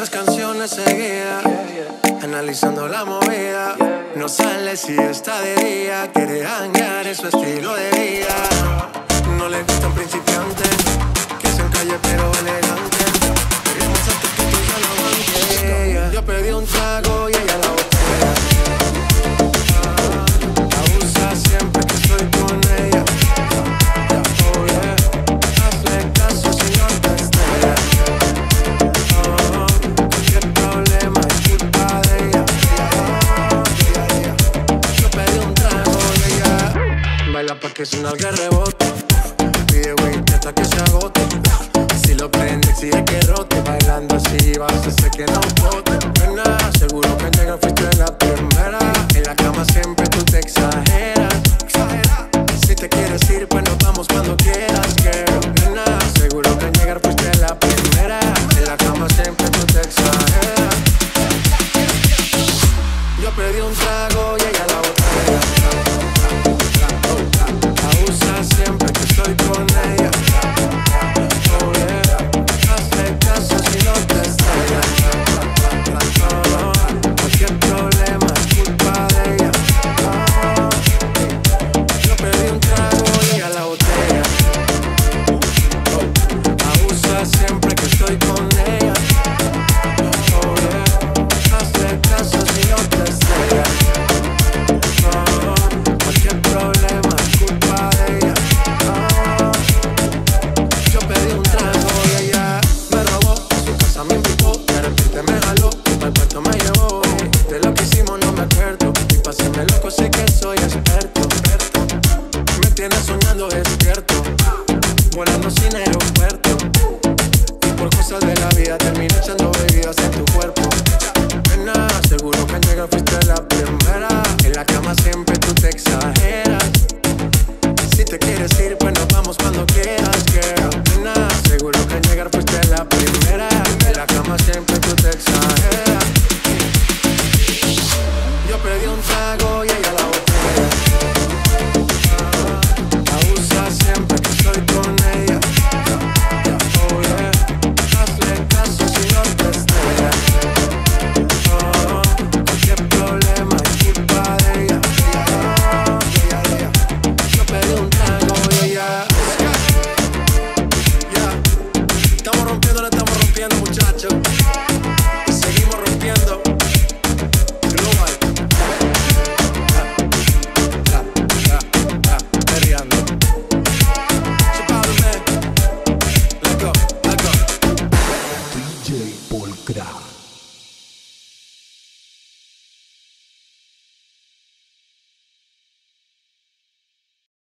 me seguía, analizando la movida. No sale si está de día, quiere hangar en su estilo de vida. No le gusta un principiante, que es en calle pero elegante. Que si no que rebote. Pide whisky hasta que se agote. Si lo prende, exige que rote. Bailando así vas a hacer que no bote. Volando haciendo muchachos?